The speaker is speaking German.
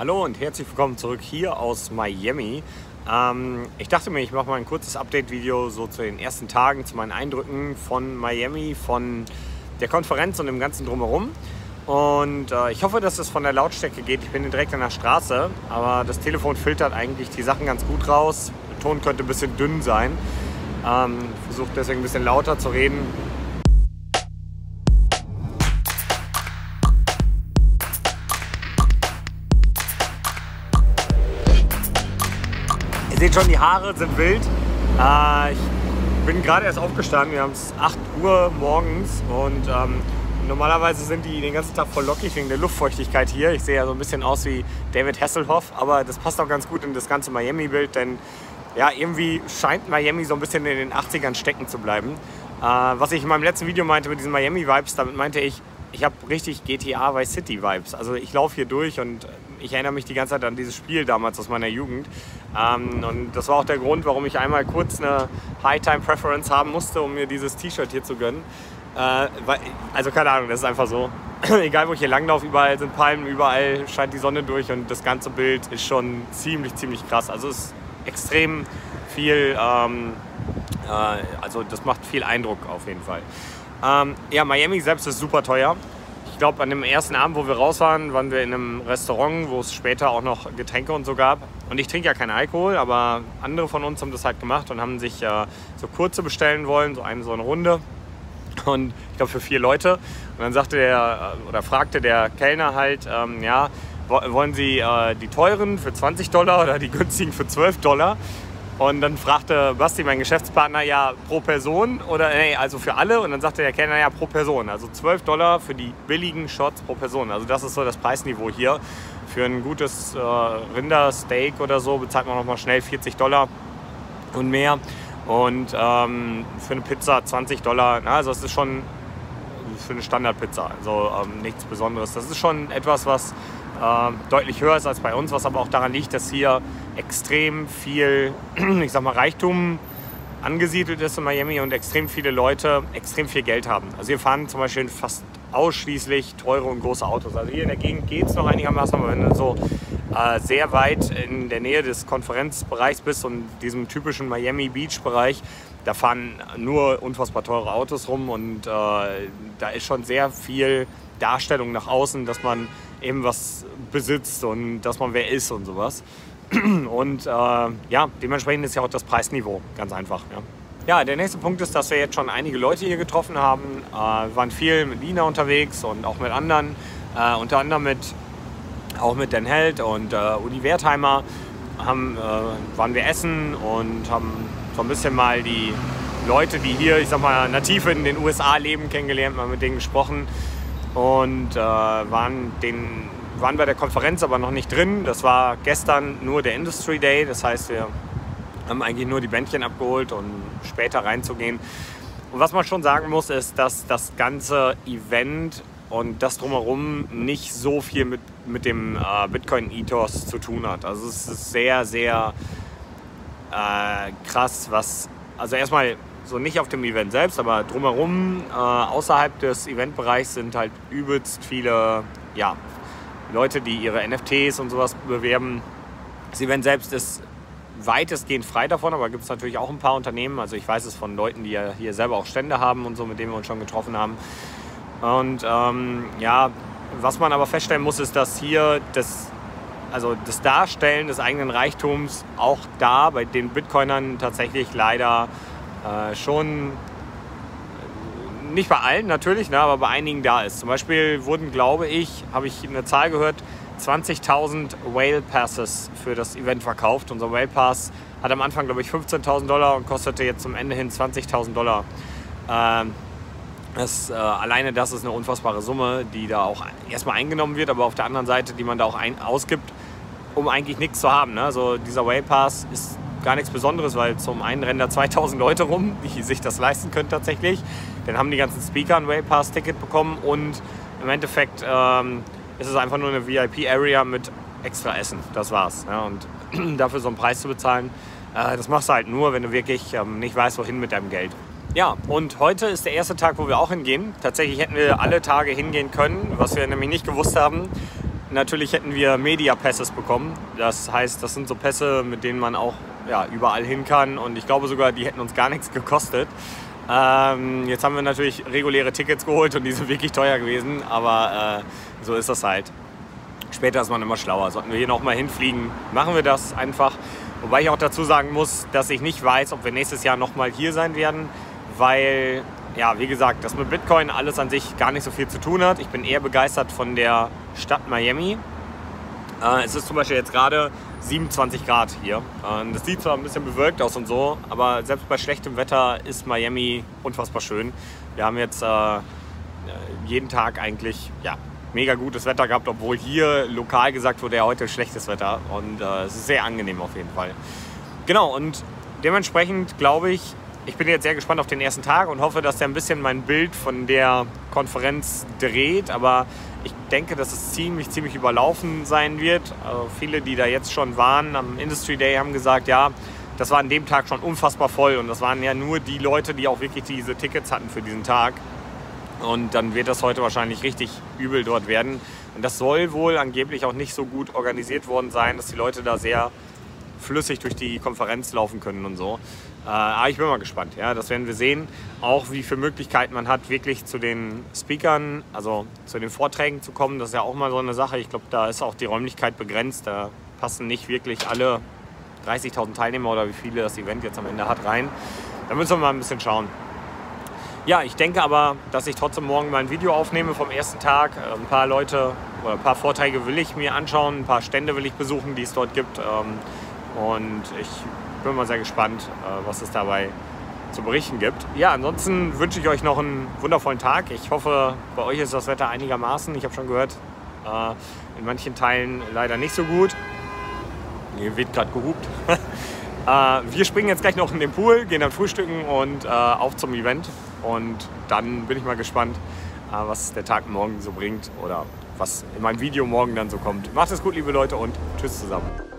Hallo und herzlich willkommen zurück hier aus Miami. Ähm, ich dachte mir, ich mache mal ein kurzes Update-Video so zu den ersten Tagen, zu meinen Eindrücken von Miami, von der Konferenz und dem ganzen Drumherum. Und äh, ich hoffe, dass es von der Lautstärke geht. Ich bin direkt an der Straße, aber das Telefon filtert eigentlich die Sachen ganz gut raus. Der Ton könnte ein bisschen dünn sein. Ähm, Versuche deswegen ein bisschen lauter zu reden. Seht schon, die Haare sind wild. Äh, ich bin gerade erst aufgestanden. Wir haben es 8 Uhr morgens und ähm, normalerweise sind die den ganzen Tag voll lockig wegen der Luftfeuchtigkeit hier. Ich sehe ja so ein bisschen aus wie David Hasselhoff, aber das passt auch ganz gut in das ganze Miami-Bild, denn ja, irgendwie scheint Miami so ein bisschen in den 80ern stecken zu bleiben. Äh, was ich in meinem letzten Video meinte mit diesen Miami-Vibes, damit meinte ich, ich habe richtig GTA Vice City Vibes. Also ich laufe hier durch und ich erinnere mich die ganze Zeit an dieses Spiel damals aus meiner Jugend. Ähm, und das war auch der Grund, warum ich einmal kurz eine High-Time Preference haben musste, um mir dieses T-Shirt hier zu gönnen. Äh, also keine Ahnung, das ist einfach so. Egal wo ich hier langlaufe, überall sind Palmen, überall scheint die Sonne durch und das ganze Bild ist schon ziemlich, ziemlich krass. Also es ist extrem viel, ähm, äh, also das macht viel Eindruck auf jeden Fall. Ähm, ja, Miami selbst ist super teuer. Ich glaube, an dem ersten Abend, wo wir raus waren, waren wir in einem Restaurant, wo es später auch noch Getränke und so gab. Und ich trinke ja keinen Alkohol, aber andere von uns haben das halt gemacht und haben sich äh, so kurze bestellen wollen, so eine, so eine Runde. Und ich glaube für vier Leute. Und dann sagte der äh, oder fragte der Kellner halt, ähm, ja, wollen Sie äh, die teuren für 20 Dollar oder die günstigen für 12 Dollar? Und dann fragte Basti, mein Geschäftspartner, ja, pro Person oder nee, also für alle. Und dann sagte der Kellner, ja, pro Person. Also 12 Dollar für die billigen Shots pro Person. Also das ist so das Preisniveau hier. Für ein gutes äh, Rindersteak oder so bezahlt man nochmal schnell 40 Dollar und mehr. Und ähm, für eine Pizza 20 Dollar. Na, also das ist schon für eine Standardpizza. Also ähm, nichts Besonderes. Das ist schon etwas, was deutlich höher ist als bei uns, was aber auch daran liegt, dass hier extrem viel, ich sag mal, Reichtum angesiedelt ist in Miami und extrem viele Leute extrem viel Geld haben. Also hier fahren zum Beispiel fast ausschließlich teure und große Autos. Also hier in der Gegend geht es noch einigermaßen, aber wenn du so äh, sehr weit in der Nähe des Konferenzbereichs bist und diesem typischen Miami Beach Bereich, da fahren nur unfassbar teure Autos rum und äh, da ist schon sehr viel Darstellung nach außen, dass man eben was besitzt und dass man wer ist und sowas. Und äh, ja, dementsprechend ist ja auch das Preisniveau ganz einfach. Ja. Ja, der nächste Punkt ist, dass wir jetzt schon einige Leute hier getroffen haben. Äh, waren viel mit Lina unterwegs und auch mit anderen. Äh, unter anderem mit, auch mit Dan Held und äh, Uli Wertheimer haben, äh, waren wir essen und haben so ein bisschen mal die Leute, die hier, ich sag mal, nativ in den USA leben, kennengelernt, mal mit denen gesprochen und äh, waren, den, waren bei der Konferenz aber noch nicht drin. Das war gestern nur der Industry Day, das heißt, wir haben eigentlich nur die Bändchen abgeholt, um später reinzugehen. Und was man schon sagen muss, ist, dass das ganze Event und das drumherum nicht so viel mit, mit dem äh, Bitcoin-Ethos zu tun hat. Also es ist sehr, sehr äh, krass, was, also erstmal so nicht auf dem Event selbst, aber drumherum, äh, außerhalb des Eventbereichs sind halt übelst viele, ja, Leute, die ihre NFTs und sowas bewerben. Das Event selbst ist weitestgehend frei davon, aber gibt es natürlich auch ein paar Unternehmen. Also ich weiß es von Leuten, die ja hier selber auch Stände haben und so, mit denen wir uns schon getroffen haben. Und ähm, ja, was man aber feststellen muss, ist, dass hier das, also das Darstellen des eigenen Reichtums auch da bei den Bitcoinern tatsächlich leider äh, schon nicht bei allen natürlich, ne, aber bei einigen da ist. Zum Beispiel wurden, glaube ich, habe ich eine Zahl gehört, 20.000 Whale Passes für das Event verkauft. Unser Whale Pass hat am Anfang, glaube ich, 15.000 Dollar und kostete jetzt zum Ende hin 20.000 Dollar. Ähm, das, äh, alleine das ist eine unfassbare Summe, die da auch erstmal eingenommen wird, aber auf der anderen Seite, die man da auch ein, ausgibt, um eigentlich nichts zu haben. Ne? Also dieser Whale Pass ist gar nichts Besonderes, weil zum einen rennen da 2000 Leute rum, die sich das leisten können tatsächlich. Dann haben die ganzen Speaker ein Waypass-Ticket bekommen und im Endeffekt ähm, ist es einfach nur eine VIP-Area mit extra Essen. Das war's. Ja, und dafür so einen Preis zu bezahlen, äh, das machst du halt nur, wenn du wirklich ähm, nicht weißt, wohin mit deinem Geld. Ja, und heute ist der erste Tag, wo wir auch hingehen. Tatsächlich hätten wir alle Tage hingehen können, was wir nämlich nicht gewusst haben natürlich hätten wir Media Passes bekommen. Das heißt, das sind so Pässe, mit denen man auch ja, überall hin kann. Und ich glaube sogar, die hätten uns gar nichts gekostet. Ähm, jetzt haben wir natürlich reguläre Tickets geholt und die sind wirklich teuer gewesen. Aber äh, so ist das halt. Später ist man immer schlauer. Sollten wir hier noch mal hinfliegen, machen wir das einfach. Wobei ich auch dazu sagen muss, dass ich nicht weiß, ob wir nächstes Jahr noch mal hier sein werden, weil ja, wie gesagt, das mit Bitcoin alles an sich gar nicht so viel zu tun hat. Ich bin eher begeistert von der Stadt Miami. Äh, es ist zum Beispiel jetzt gerade 27 Grad hier. Das sieht zwar ein bisschen bewölkt aus und so, aber selbst bei schlechtem Wetter ist Miami unfassbar schön. Wir haben jetzt äh, jeden Tag eigentlich ja, mega gutes Wetter gehabt, obwohl hier lokal gesagt wurde, ja, heute schlechtes Wetter. Und äh, es ist sehr angenehm auf jeden Fall. Genau, und dementsprechend glaube ich, ich bin jetzt sehr gespannt auf den ersten Tag und hoffe, dass er ein bisschen mein Bild von der Konferenz dreht. Aber ich denke, dass es ziemlich, ziemlich überlaufen sein wird. Also viele, die da jetzt schon waren am Industry Day, haben gesagt, ja, das war an dem Tag schon unfassbar voll. Und das waren ja nur die Leute, die auch wirklich diese Tickets hatten für diesen Tag. Und dann wird das heute wahrscheinlich richtig übel dort werden. Und das soll wohl angeblich auch nicht so gut organisiert worden sein, dass die Leute da sehr flüssig durch die Konferenz laufen können und so. Äh, aber ich bin mal gespannt. Ja, das werden wir sehen. Auch wie viele Möglichkeiten man hat, wirklich zu den Speakern, also zu den Vorträgen zu kommen. Das ist ja auch mal so eine Sache. Ich glaube, da ist auch die Räumlichkeit begrenzt. Da passen nicht wirklich alle 30.000 Teilnehmer oder wie viele das Event jetzt am Ende hat rein. Da müssen wir mal ein bisschen schauen. Ja, ich denke aber, dass ich trotzdem morgen mal ein Video aufnehme vom ersten Tag. Ein paar Leute oder ein paar Vorträge will ich mir anschauen, ein paar Stände will ich besuchen, die es dort gibt. Und ich bin mal sehr gespannt, äh, was es dabei zu berichten gibt. Ja, ansonsten wünsche ich euch noch einen wundervollen Tag. Ich hoffe, bei euch ist das Wetter einigermaßen. Ich habe schon gehört, äh, in manchen Teilen leider nicht so gut. Hier wird gerade gehupt. Äh, wir springen jetzt gleich noch in den Pool, gehen dann frühstücken und auf zum Event. Und dann bin ich mal gespannt, was der Tag morgen so bringt oder was in meinem Video morgen dann so kommt. Macht es gut, liebe Leute, und tschüss zusammen.